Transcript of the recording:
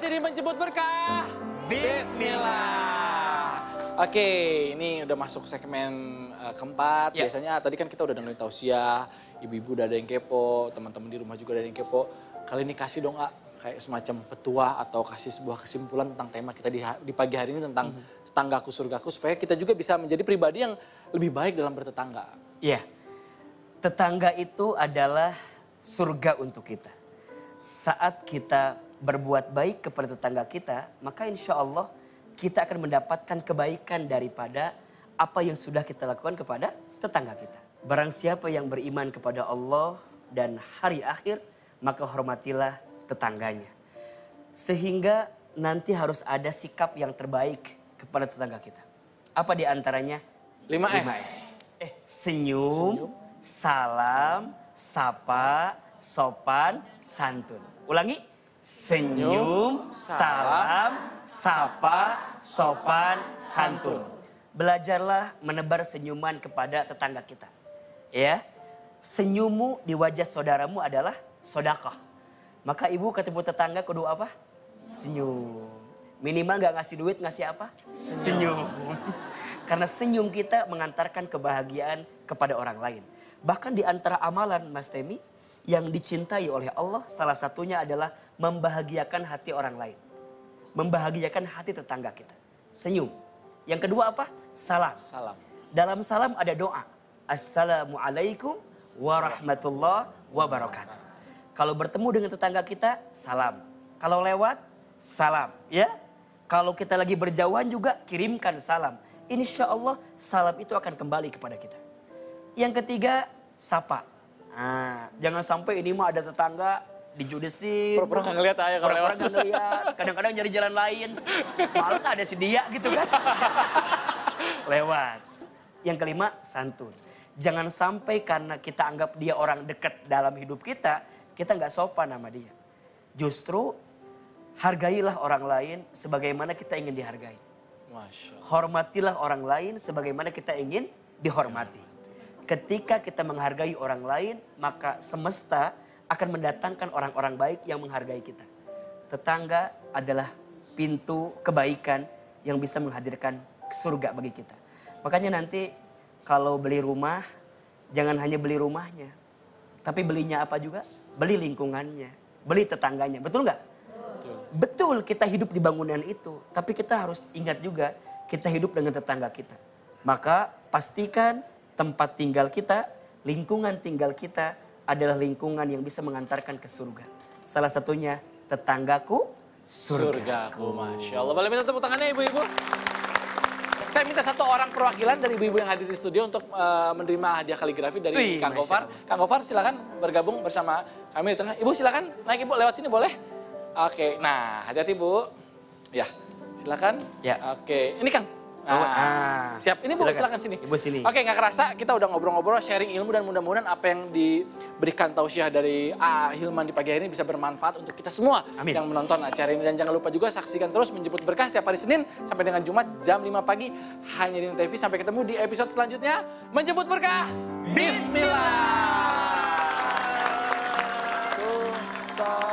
Di menjemput berkah. Bismillah. Oke, ini udah masuk segmen uh, keempat. Ya. Biasanya tadi kan kita udah dengerin tausiah, ibu-ibu udah ada yang kepo, teman-teman di rumah juga ada yang kepo. Kali ini kasih dong, A, kayak semacam petua atau kasih sebuah kesimpulan tentang tema kita di, di pagi hari ini tentang tetanggaku surgaku supaya kita juga bisa menjadi pribadi yang lebih baik dalam bertetangga. Iya. Tetangga itu adalah surga untuk kita. Saat kita berbuat baik kepada tetangga kita, maka insya Allah kita akan mendapatkan kebaikan daripada apa yang sudah kita lakukan kepada tetangga kita. Barang siapa yang beriman kepada Allah dan hari akhir, maka hormatilah tetangganya. Sehingga nanti harus ada sikap yang terbaik kepada tetangga kita. Apa di antaranya? 5S. Eh, senyum, salam, sapa, sopan, santun. Ulangi. Senyum, salam, sapa, sopan, santun. Belajarlah menebar senyuman kepada tetangga kita. Ya. Senyummu di wajah saudaramu adalah sodakah. Maka ibu ketemu tetangga kudu apa? Senyum. Minimal nggak ngasih duit, ngasih apa? Senyum. Karena senyum kita mengantarkan kebahagiaan kepada orang lain. Bahkan di antara amalan Mas Temi yang dicintai oleh Allah salah satunya adalah membahagiakan hati orang lain. Membahagiakan hati tetangga kita. Senyum. Yang kedua apa? Salam. Salam. Dalam salam ada doa. Assalamualaikum warahmatullahi wabarakatuh. Kalau bertemu dengan tetangga kita, salam. Kalau lewat, salam. Ya. Kalau kita lagi berjauhan juga, kirimkan salam. Insya Allah salam itu akan kembali kepada kita. Yang ketiga, sapa. Nah, jangan sampai ini mah ada tetangga dijudesin. Pura-pura nggak ngeliat aja kalau lewat. ngeliat. Kadang-kadang jadi jalan lain. Males ada si dia gitu kan. Lewat. Yang kelima, santun. Jangan sampai karena kita anggap dia orang dekat dalam hidup kita, kita nggak sopan sama dia. Justru hargailah orang lain sebagaimana kita ingin dihargai. Hormatilah orang lain sebagaimana kita ingin dihormati. Ketika kita menghargai orang lain, maka semesta akan mendatangkan orang-orang baik yang menghargai kita. Tetangga adalah pintu kebaikan yang bisa menghadirkan surga bagi kita. Makanya nanti kalau beli rumah, jangan hanya beli rumahnya. Tapi belinya apa juga? Beli lingkungannya, beli tetangganya. Betul nggak? Betul kita hidup di bangunan itu, tapi kita harus ingat juga kita hidup dengan tetangga kita. Maka pastikan tempat tinggal kita, lingkungan tinggal kita adalah lingkungan yang bisa mengantarkan ke surga. Salah satunya tetanggaku surga. Surgaku, Masya Allah. Boleh minta tepuk tangannya ibu-ibu? Saya minta satu orang perwakilan dari ibu-ibu yang hadir di studio untuk eh, menerima hadiah kaligrafi dari Wih, Kang Gofar. Kang Gofar silakan bergabung bersama kami di tengah. Ibu silakan naik ibu lewat sini boleh? Oke, nah hati-hati bu. Ya, silakan. Ya. Oke, ini Kang. Nah, Ah, siap. Ini bu silakan. silakan sini. Ibu sini. Oke, nggak kerasa kita udah ngobrol-ngobrol, sharing ilmu dan mudah-mudahan apa yang diberikan tausiah dari A. Hilman di pagi hari ini bisa bermanfaat untuk kita semua Amin. yang menonton acara ini. Dan jangan lupa juga saksikan terus menjemput berkah setiap hari Senin sampai dengan Jumat jam 5 pagi hanya di TV. Sampai ketemu di episode selanjutnya. Menjemput berkah. Bismillah. Bismillah.